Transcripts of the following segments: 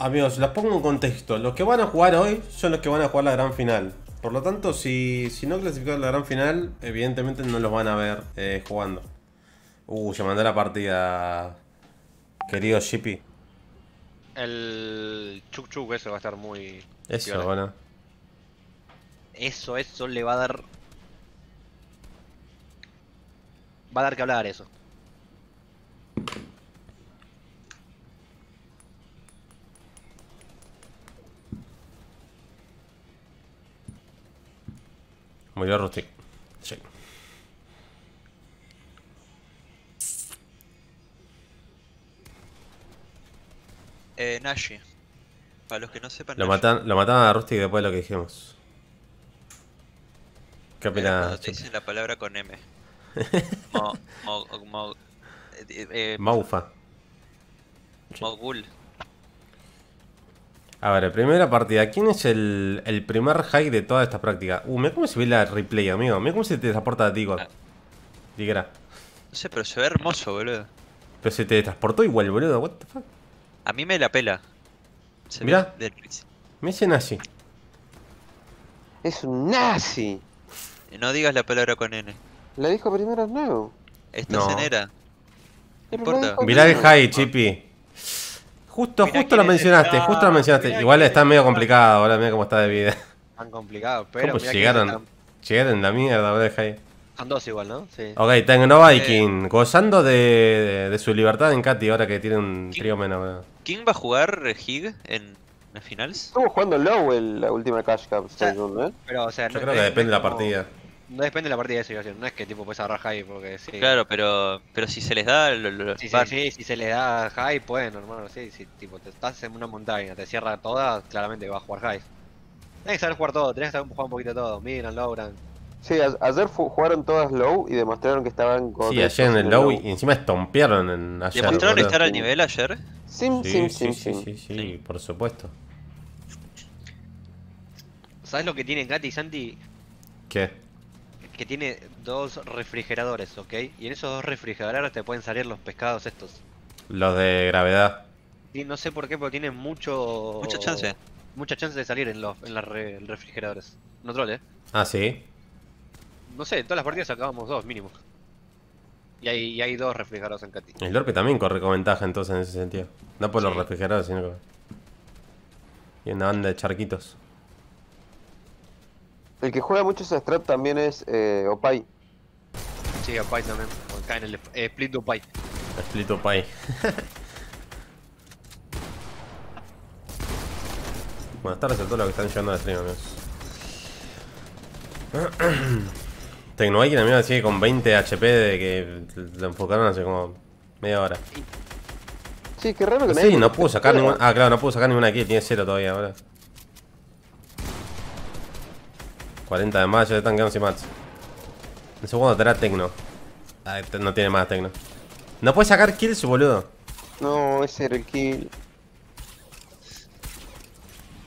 Amigos, las pongo en contexto. Los que van a jugar hoy son los que van a jugar la gran final. Por lo tanto, si, si no clasificaron la gran final, evidentemente no los van a ver eh, jugando. Uh, se mandó la partida. Querido Shippy. El Chuk Chuk ese va a estar muy... Eso, bueno. Eso, eso le va a dar... Va a dar que hablar eso. Murió Rustic. Sí. Eh, Nashi. Para los que no sepan, Lo, Nashi matan, lo mataron a Rustic después de lo que dijimos. ¿Qué opinas? te dicen la palabra con M. Mo, mo, mo, eh, eh, Maufa. Mogul. A ver, primera partida. ¿Quién es el, el primer high de toda esta práctica? Uh, mira cómo se ve la replay, amigo. Mira cómo se te transporta a ti, God. Ah. Digera. No sé, pero se ve hermoso, boludo. Pero se te transportó igual, boludo. What the fuck? A mí me la pela. Se ve Mirá. del. Me dicen así. Es un nazi. No digas la palabra con N. La dijo primero nuevo. Esta No. es enera. No importa. Mirá el high, Chippy. Justo, Mirá justo lo mencionaste, justo lo mencionaste. Igual está es medio complicado, ahora mira cómo está de vida. Tan complicado, pero... ¿Cómo llegaron? están- Llegaron en la mierda, boludo, el high. Son dos igual, ¿no? Sí. Ok, Tecno Viking, gozando de, de su libertad en Katy ahora que tiene un trío menos, boludo. ¿Quién va a jugar eh, Hig en las finales? Estuvo jugando low el- la última Cash Cup, sea, ¿eh? Pero, o sea, Yo no- creo que depende de la como- partida. No depende de la partida de situación, no es que tipo puedes agarrar high porque sí. Claro, pero pero si se les da, lo, lo- Sí, sí, van. sí, si se le da high, pueden, hermano, sí, si tipo te estás en una montaña, te cierra toda, claramente vas a jugar high. Tenés que saber jugar todo, tenés que saber jugar un poquito de todo, Migran, Logran. Sí, a- ayer jugaron todas low y demostraron que estaban con. Sí, ayer en el low y encima estompearon en ayer. ¿Demostraron estar al nivel ayer? Sim, Sí, sim, sí, sim, sí, sim. sí, sí, Sí. por supuesto. ¿Sabes lo que tiene Gatti Santi? ¿Qué? Que tiene dos refrigeradores, ¿ok? Y en esos dos refrigeradores te pueden salir los pescados estos. Los de gravedad. Y no sé por qué, pero tiene mucho... Mucha chance. Mucha chance de salir en los en las re- refrigeradores. No troll, ¿eh? Ah, sí. No sé, en todas las partidas sacábamos dos, mínimo. Y hay, y hay dos refrigeradores en Katy. El Dorpe también corre con ventaja entonces en ese sentido. No por los refrigeradores, sino que. Y una banda de charquitos. El que juega mucho esa strat también es eh, Opay. Sí, a Pai también. Acá en el eh, split do Pai. Split Pie. Buenas tardes a todos los que están llegando al stream, amigos. Tecnoviking, amigo, sigue con 20 HP de que lo enfocaron hace como media hora. Sí, qué raro que Sí, no pudo sacar ninguna. Ah, claro, no pudo sacar ninguna aquí, tiene cero todavía ahora. 40 de mayo, ya están quedando sin mats. En segundo tendrá Tecno. Ah, este no tiene más Tecno. No puede sacar kills, boludo. No, ese era el kill.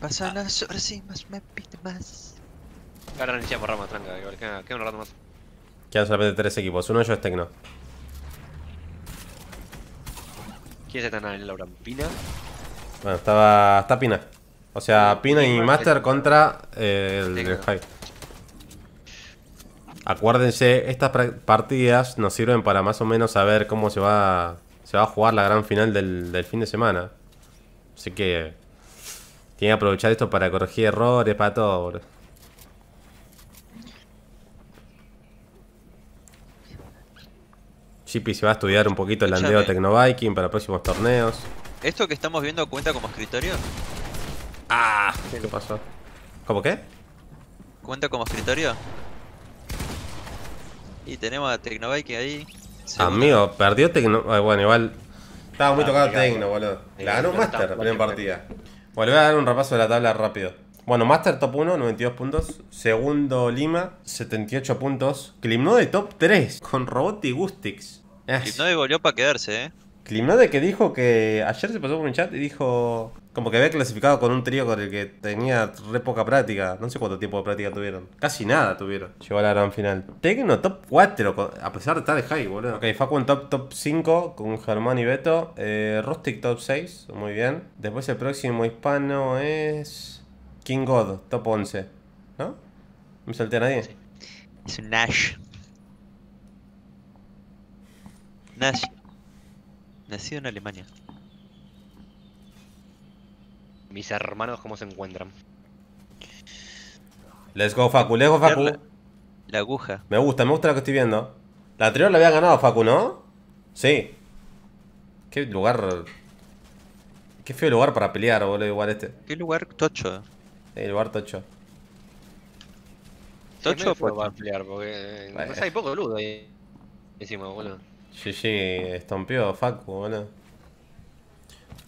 Pasan las horas y más me pide más. Ahora iniciamos rama, tranca, igual, queda, queda un rato más. Quedan solamente tres equipos. Uno de ellos es Tecno. ¿Quién se está en la Pina? Bueno, estaba. Está Pina. O sea, Pina y Master contra eh, el, el High. Acuérdense, estas partidas nos sirven para más o menos saber cómo se va, se va a jugar la gran final del, del fin de semana. Así que tienen que aprovechar esto para corregir errores, para todo. bro. Chippy se va a estudiar un poquito el landeo Escúchame. Tecno Viking para próximos torneos. ¿Esto que estamos viendo cuenta como escritorio? ¡Ah! ¿Qué pasó? ¿Cómo qué? ¿Cuenta como escritorio? Y tenemos a Tecnovike ahí. segundo. Amigo, perdió Tecno. Bueno, igual. Estaba muy Ah, tocado. Tecno, boludo. La ganó Master la primera partida. Bueno, le voy a dar un repaso de la tabla rápido. Bueno, Master top 1, 92 puntos. Segundo Lima, 78 puntos. Climno de top 3 con Robot y Gustix. Ah, Y no volvió para quedarse, eh. Climnode que dijo que ayer se pasó por un chat y dijo como que había clasificado con un trío con el que tenía re poca práctica. No sé cuánto tiempo de práctica tuvieron. Casi nada tuvieron. Llegó a la gran final. Tecno top 4, con- a pesar de estar de high, boludo. Ok, Facu en top, top 5 con Germán y Beto. Eh, Rustic top 6, muy bien. Después el próximo hispano es... King God, top 11. ¿No? ¿Me salté a nadie? Sí. Es un Nash. Nash. Nacido en Alemania. Mis hermanos, ¿cómo se encuentran? Let's go Facu, let's go Facu. La, la aguja. Me gusta, me gusta lo que estoy viendo. La anterior la había ganado Facu, ¿no? Sí. Qué lugar. Qué feo lugar para pelear, boludo, igual este. ¿Qué lugar tocho? El lugar tocho. ¿Tocho pocho? para pelear? Porque Bueno. no sé, hay poco boludo ahí. Encima, boludo. GG estompeó Facu, boludo.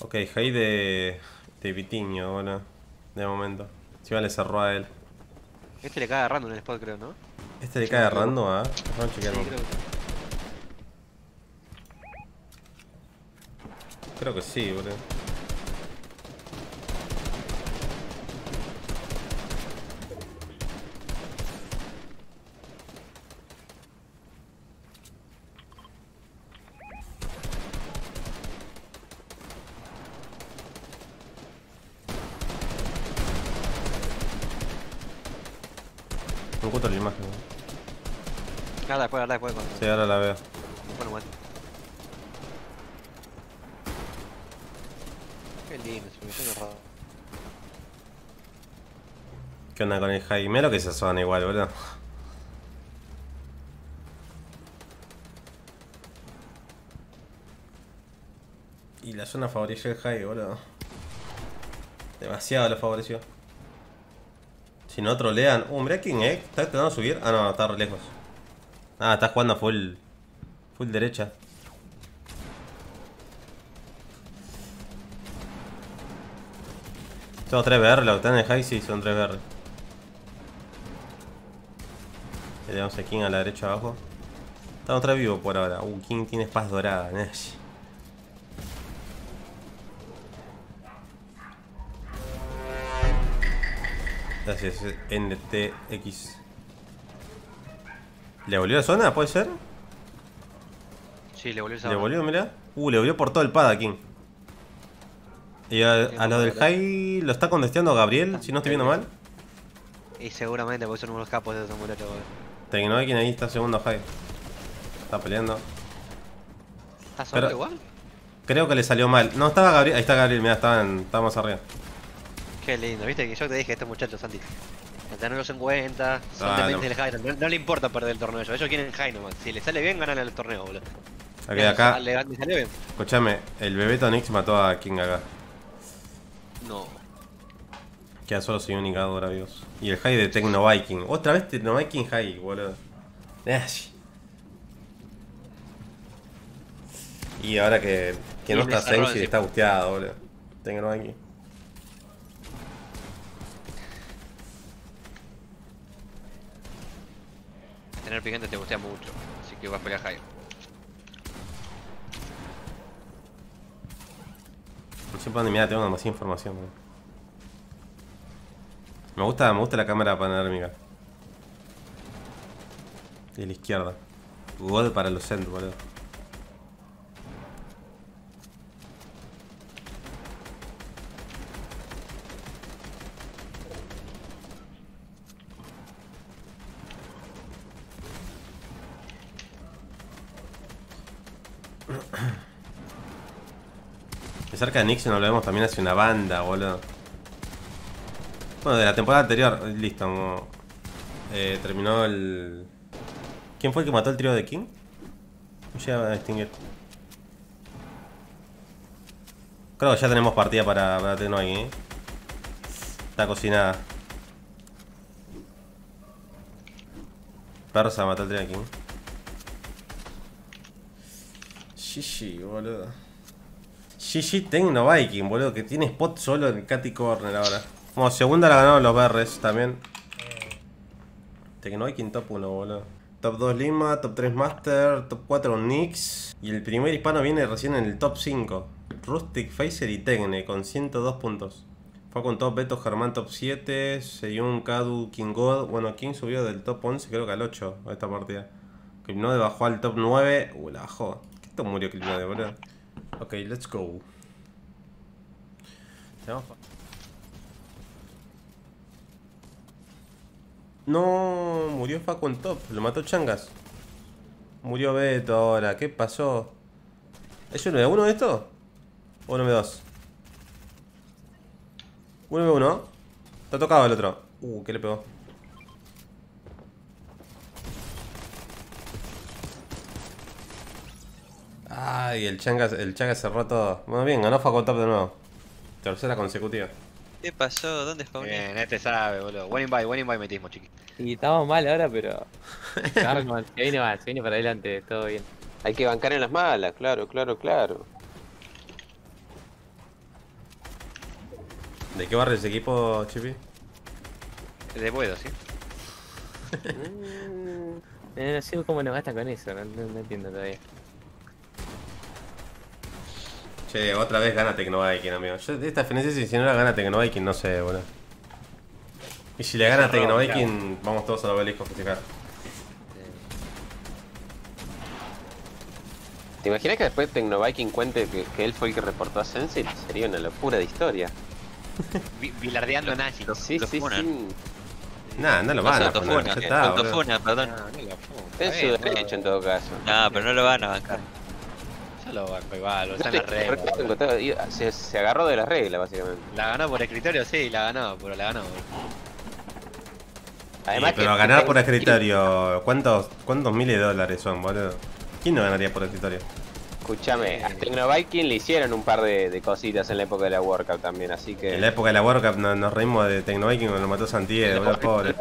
Ok, high de. de Vitiño, boludo. De momento. Si le cerró a él. Este le cae agarrando en el spot, creo, ¿no? Este le cae agarrando a. Vamos a chequear. Sí, creo. Creo que sí, boludo. Me gusta la imagen. Nada, después, nada, después. Cuando... Sí, ahora la veo. Bueno, bueno. Qué lindo, se me hizo raro. ¿Qué onda con el lo que se zona igual, boludo. Y la zona favoreció el high, boludo. Demasiado lo favoreció. Si no trolean. Uh, mirá quién es. ¿Está intentando subir? Ah, no, está lejos. Ah, está jugando full. Full derecha. Son 3 BR, lo que están en high sí son 3 BR. Le damos a King a la derecha abajo. Estamos 3 vivos por ahora. Uh, King tiene paz dorada. Nesh. Gracias, NTX. ¿Le volvió la zona? ¿Puede ser? Sí, le volvió el ¿Le volvió, mira? Uh, le volvió por todo el pad a King. Y a, a lo del high lo está contesteando Gabriel, si no estoy viendo mal. Y seguramente, porque son unos capos de esos muchachos, boludo. Tecnoviking ahí está segundo high. Está peleando. ¿Estás solo igual? Creo que le salió mal. No, estaba Gabriel. Ahí está Gabriel, mira, estaban, estábamos arriba. Qué lindo, viste que yo te dije estos muchachos, Santi. Tenerlos en cuenta, son Ah, no. del high, no, no le importa perder el torneo a ellos, ellos quieren high nomás. Si les sale bien, ganan el torneo, boludo. Acá. Bien. Escúchame, el Bebeto Nix mató a King acá. No. Queda solo soy única ahora, Dios. Y el high de Tecno Viking. Otra vez Tecno Viking high, boludo. Ash. Y ahora que, que no está encima. está busteado, boludo. Tecno Viking. Tener picante te gustea mucho, así que vas a pelear high. No sé por dónde mira, tengo demasiada información. Me gusta, me gusta la cámara panorámica. De la izquierda. God para los centros, boludo. De cerca de Nixon lo vemos también hace una banda, boludo. Bueno, de la temporada anterior, listo. eh, terminó el. ¿Quién fue el que mató el trío de King? No llega a distinguir. Creo que ya tenemos partida para, para Tecno ahí, ¿eh? Está cocinada. Persa mató el trío de King. Shishi, boludo. GG Tecno Viking, boludo, que tiene spot solo en Catty Corner ahora. Como segunda la ganaron los BRs también. Tecno Viking top 1, boludo. Top 2 Lima, top 3 Master, top 4 Nix. Y el primer hispano viene recién en el top 5. Rustic, Phaser y Tegne con 102 puntos. Fue con top Beto Germán top 7, Seyun, Kadu, King God. Bueno, King subió del top 11 creo que al 8 a esta partida. Clipnode bajó al top 9. Uh, la bajó. ¿Qué esto murió Clipnode, boludo? Ok, let's go. No, murió Facu en top, lo mató Changas. Murió Beto ahora, ¿qué pasó? ¿Es 1v1 esto? ¿O 1v2? 1v1. Está tocado el otro. Uh, ¿qué le pegó? Ay, el Changas, el Changas cerró todo. Bueno, bien, ganó Facu en top de nuevo. Tercera consecutiva. ¿Qué pasó? ¿Dónde spawné? Bien, este sabe, boludo. Winning by, winning by metismo, chiqui. Y estamos mal ahora, pero. Se viene mal, se viene para adelante, todo bien. Hay que bancar en las malas, claro, claro, claro. ¿De qué barrio es ese equipo, Chippy? De puedo, ¿sí? Eh, no sé cómo nos gastan con eso, no, no- no entiendo todavía. Che, otra vez gana Tecnoviking, amigo. Yo de esta FNC si no la gana Tecnoviking, no sé, boludo. Y si le gana Tecnoviking, vamos todos al obelisco a festejar. ¿Te imaginas que después Tecnoviking cuente que, que él fue el que reportó a Sense? Sería una locura de historia. Bilardeando nazis. Lo- Sí, sí, sí. Nah, no lo van a poner, autofuna, ya está, perdón. No, no lo en todo caso. No, pero no lo van a bancar. Lo banco igual, está en y- Se, se agarró de las reglas, básicamente. La ganó por escritorio, sí, la ganó, pero la ganó. Sí, pero ganar por escritorio, ¿cuántos, ¿cuántos miles de dólares son, boludo? ¿Quién no ganaría por escritorio? Escúchame, a Tecnoviking le hicieron un par de, de cositas en la época de la World Cup también, así que. En la época de la World Cup no- nos, reímos de Tecnoviking cuando lo mató Santiago, boludo, pobre.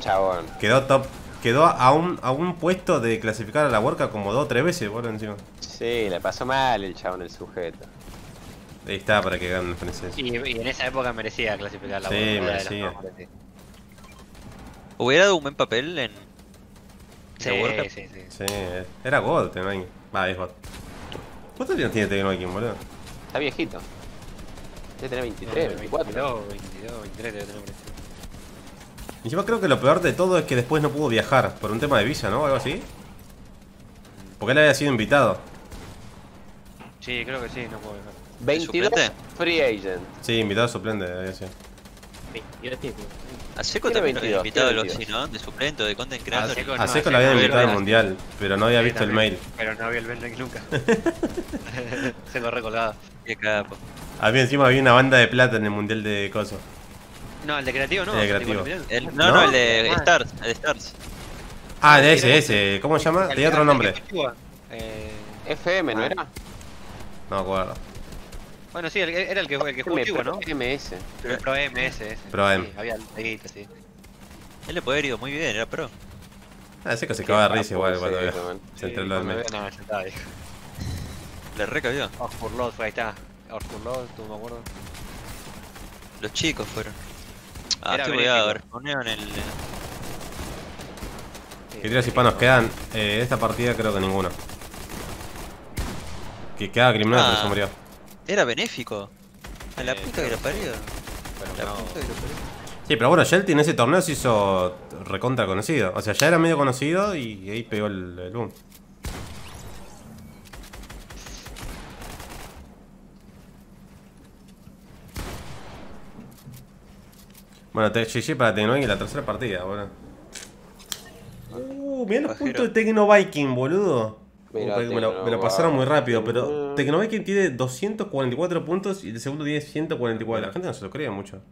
Chabón. Quedó top, quedó a un, a un puesto de clasificar a la World Cup como dos o tres veces, boludo, encima. Sí, le pasó mal el chabón, el sujeto. Ahí está para que ganen los franceses. Y, y en esa época merecía clasificar la Sí, merecía. sí. Hubiera dado un buen papel en. Sí, Cup. sí, sí. Sí, era God Tecnoviking. Va, es God. ¿Cuántos años tiene Tecnoviking, boludo? Está viejito. Debe tener 23, 24. 22, 22, 23 debe tener. parecido. Encima creo que lo peor de todo es que después no pudo viajar por un tema de visa, ¿no? O algo así. Porque él había sido invitado. Sí, creo que sí, no puedo dejar. 22 suplente? free agent. Sí, invitado suplente, había sido. 22 tiempos. A Seco también lo había 22, invitado tiene algo así, 22. ¿no? De suplente o de content A creator. A Seco a lo no invitado al mundial, pero no había Sí, visto el mail. Pero no había el Beltrán nunca. Se lo recolgado. Qué capo. Había encima había una banda de plata en el mundial de Coso. No, el de creativo no. El de tipo creativo. El- no, ¿No? no, el de Ah. Stars. El de Stars. Ah, de Sí, ese, ese. ¿Cómo se llama? Tenía otro nombre. Eh, FM, ¿no era? No me acuerdo. bueno, sí, el- era el que, el que jugó Chivo, ¿no? MS. El Pro MS ese. Pro M. Sí, había leguito, sí. Él le puede haber ido muy bien, era pro. Ah, Seco se cagaba de risa igual cuando man. Se entró en lo del cuando mail. veo, nada, ya está, dijo. Le recabió. Oxford fue ahí está. Oxford tú me acuerdo. Los chicos fueron. Ah, Era estoy cuidado, respondieron el. Sí, ¿Qué tiros hispanos quedan? Eh, esta partida creo que ninguno. Que queda criminal, pero Ah. se murió. Era benéfico. A la Eh, puta que lo parió. pero La no. puta que lo parió. Sí, pero bueno, Shelty en ese torneo se hizo recontra conocido. O sea, ya era medio conocido y ahí pegó el, el boom. Bueno, GG para Tecnoviking la tercera partida, boludo. Uh, mirá los puntos de Tecno Viking, boludo. Mirá, me, lo, me lo Tecno pasaron muy rápido, pero Tecno Viking tiene 244 puntos y el segundo tiene 144. La gente no se lo cree mucho.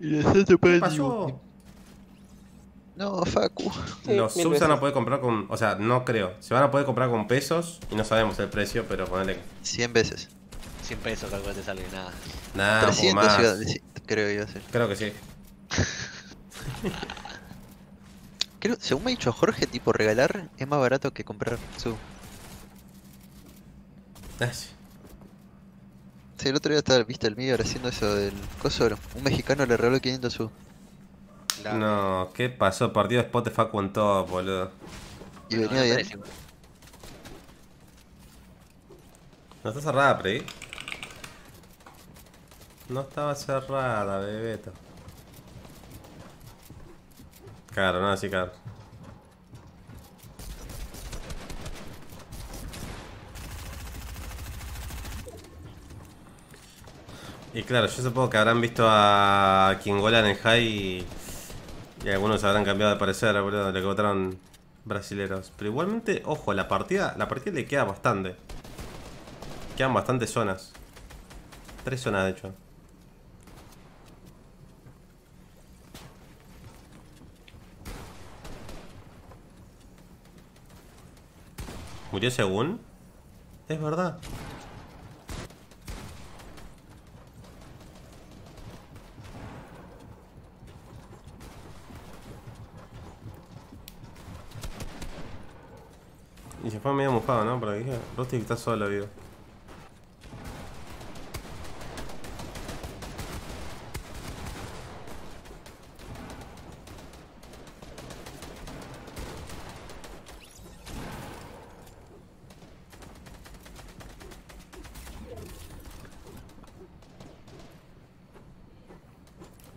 ¿Qué pasó? No, Facu. Sí, Los subs van a poder comprar con. O sea, no creo. Se van a poder comprar con pesos y no sabemos el precio, pero ponele. 100 veces. 100 pesos calculo te sale nada. Nada, un poco 300 más. creo que iba a ser. Creo que sí. Creo, según me ha dicho Jorge, tipo regalar es más barato que comprar sub. Ah, sí. Sí, el otro día estaba, viste, el mío haciendo eso del coso. Un mexicano le regaló 500 sub. La- No, ¿qué pasó? Partido de Spotify con todo, boludo. Y no, venía me bien. No está cerrada, Prey. No estaba cerrada, bebeto. Claro, no, sí, claro. Y claro, yo supongo que habrán visto a Kingola en high y, y algunos habrán cambiado de parecer, boludo, le votaron brasileros. Pero igualmente, ojo, la partida, la partida le queda bastante. Quedan bastantes zonas. Tres zonas, de hecho. ¿Murió según? Es verdad. Y se fue medio mojado, ¿no? Porque dije, Rusty está solo, vivo.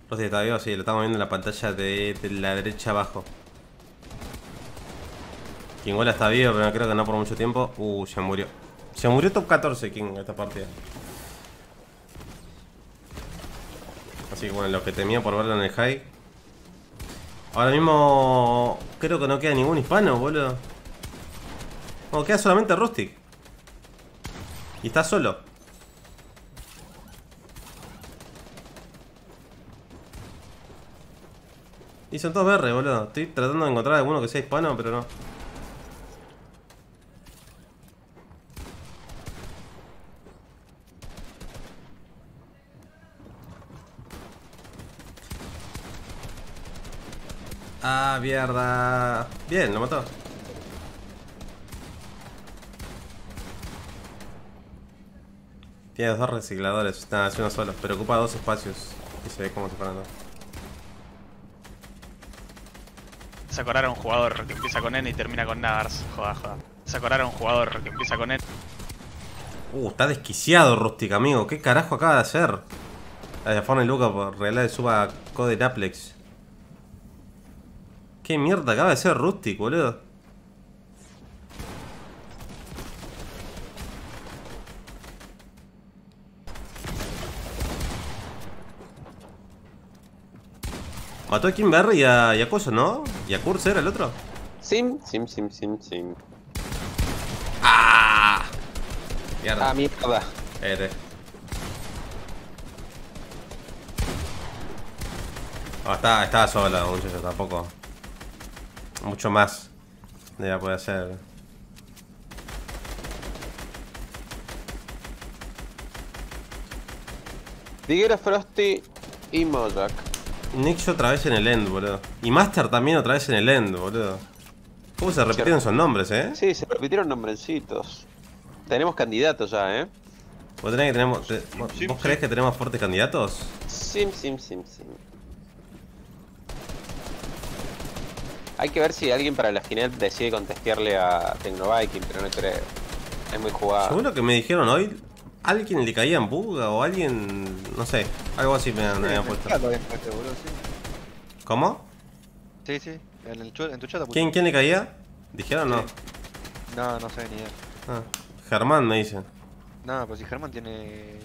Rusty está vivo, sí, lo estamos viendo en la pantalla de, de la derecha abajo. Kingola está vivo, pero creo que no por mucho tiempo. Uh, se murió. Se murió top 14 King esta partida. Así que bueno, lo que temía por verlo en el high. Ahora mismo creo que no queda ningún hispano, boludo. No, queda solamente Rustic. Y está solo. Y son todos BR, boludo. Estoy tratando de encontrar alguno que sea hispano, pero no. Ah, mierda. Bien, lo mató. Tiene dos recicladores, nada, es uno solo, pero ocupa dos espacios. Y se ve como separando. Sacorar a un jugador que empieza con N y termina con Nagars. Joda, joda. Sacorar a un jugador que empieza con N. Uh, está desquiciado Rustic, amigo. ¿Qué carajo acaba de hacer? La y Luca por regalar de suba Code Naplex. ¿Qué mierda acaba de hacer Rustic, boludo? Mató a Kimberry y a, y a Coso, ¿no? ¿Y a Kurz era el otro? Sim, sim, sim, sim, sim. ¡Ah! Mierda. Ah, mierda. Ere. Ah, está, estaba sola, muchacho, tampoco. Mucho más. Ya puede hacer. Diguera Frosty y Mojak. Nixo otra vez en el end, boludo. Y Master también otra vez en el end, boludo. ¿Cómo se repitieron esos nombres, eh? Sí, se repitieron nombrecitos. Tenemos candidatos ya, ¿eh? ¿Vos, tenés que tenemos, te- vos- ¿Vos creés que tenemos fuertes candidatos? Sim, sim, sim, sim. Hay que ver si alguien para la final decide contestearle a Tecnoviking, pero no creo. Es muy jugado. Según lo que me dijeron hoy, alguien le caía en buga o alguien. No sé, algo así me, me habían puesto. Boludo, sí. ¿Cómo? Sí, sí. En, el en tu chat. ¿Quién, quién le caía? ¿Dijeron no? Sí. No, no sé ni idea. Ah, Germán me dicen. No, pues si Germán tiene.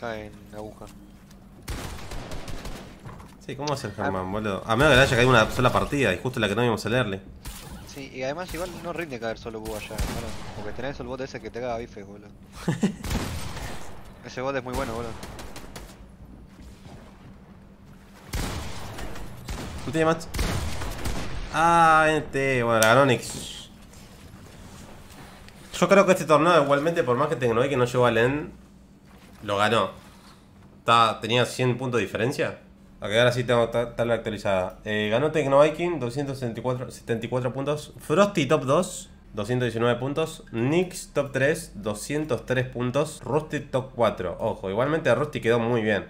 cae en aguja. Sí, ¿cómo es el Germán, boludo? A menos que le haya caído una sola partida y justo la que no íbamos a leerle. Sí, y además igual no rinde caer solo bug allá, hermano. Porque tenés el bot ese que te caga bifes, boludo. ese bot es muy bueno, boludo. Última match. Ah, este, bueno, la ganó Nix. Yo creo que este torneo igualmente, por más que Tecnoy que no llegó al end, lo ganó. Tenía 100 puntos de diferencia. Ok, ahora sí tengo ta- tabla actualizada. Eh, ganó Tecno Viking, 274 74 puntos. Frosty top 2, 219 puntos. Knicks top 3, 203 puntos. Rusty top 4. Ojo, igualmente Rusty quedó muy bien.